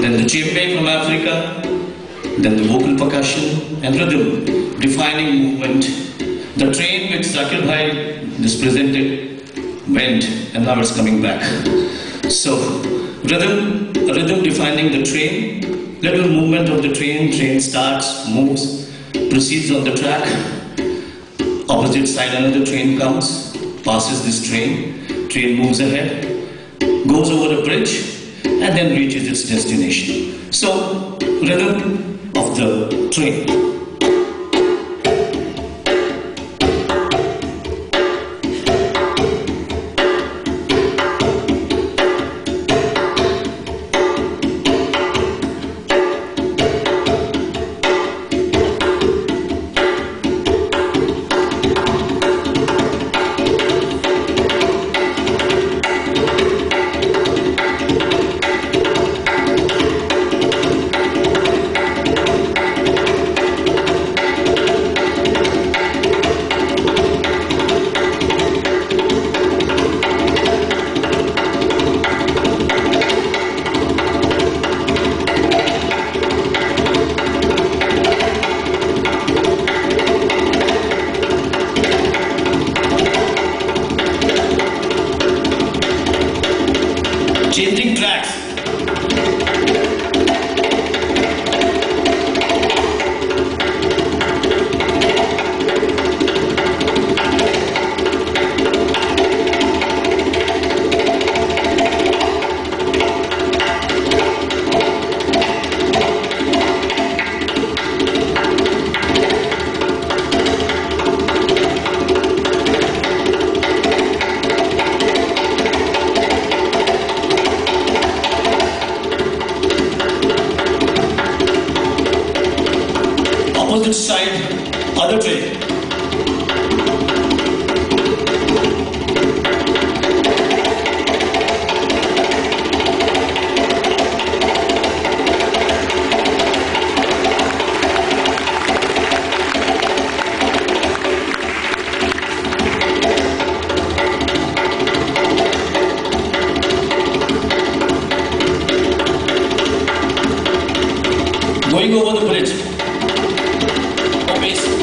then the djembe from Africa, then the vocal percussion and rhythm, defining movement. The train which Zakir Bhai just presented went and now it's coming back. So, rhythm, rhythm defining the train, little movement of the train, train starts, moves, proceeds on the track. Opposite side another train comes, passes this train, train moves ahead, goes over a bridge, and then reaches its destination. So, rhythm of the train. Going over the bridge. Obvious.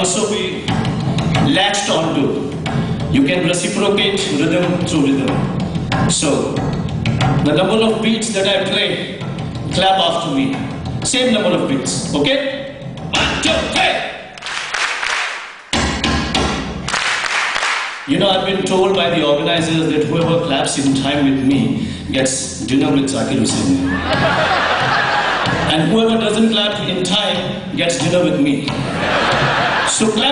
Also be latched onto. You can reciprocate rhythm through rhythm. So, the number of beats that I play, clap after me. Same number of beats, okay? One, two, three. You know, I've been told by the organizers that whoever claps in time with me gets dinner with Zakir Hussain. And whoever doesn't clap in time gets dinner with me. So clap.